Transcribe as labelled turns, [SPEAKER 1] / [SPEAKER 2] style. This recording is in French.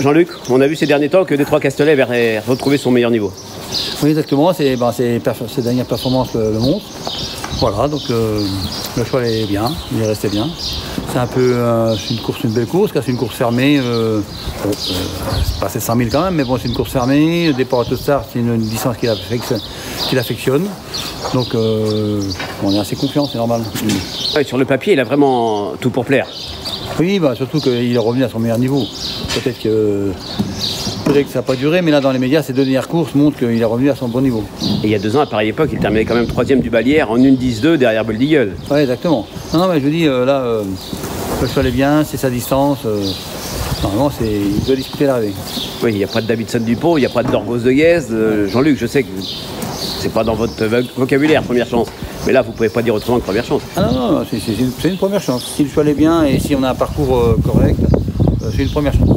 [SPEAKER 1] Jean-Luc, on a vu ces derniers temps que Détroit Castellet avait retrouvé son meilleur niveau.
[SPEAKER 2] Oui, exactement. C'est ben, ses, dernières performances le, le montrent. Voilà, donc euh, le choix est bien, il est resté bien. C'est un peu euh, une course, une belle course, car c'est une course fermée. Euh, bon, c'est pas 700 000 quand même, mais bon, c'est une course fermée. Le départ à Tostard, c'est une, une distance qu'il affectionne. Donc, on est assez confiant, c'est normal.
[SPEAKER 1] Sur le papier, il a vraiment tout pour plaire.
[SPEAKER 2] Oui, bah, surtout qu'il est revenu à son meilleur niveau. Peut-être que, peut-être que ça n'a pas duré, mais là, dans les médias, ces deux dernières courses montrent qu'il est revenu à son bon niveau.
[SPEAKER 1] Et il y a deux ans, à pareille époque, il terminait quand même troisième du Balière en 1-10-2 derrière Bold Eagle.
[SPEAKER 2] Oui, exactement. Non, non, mais je vous dis, euh, là, euh, le cheval est bien, c'est sa distance. euh, normalement, c'est, il doit disputer l'arrivée.
[SPEAKER 1] Oui, il n'y a pas de Davidson Dupont, il n'y a pas de Dorgos de Guez. Euh, Jean-Luc, je sais que c'est pas dans votre vo- vocabulaire, première chance. Mais là, vous pouvez pas dire autrement que première chance.
[SPEAKER 2] Ah non, non, c'est, c'est- une, première chance. Si le est bien et si on a un parcours euh, correct, euh, c'est une première chance.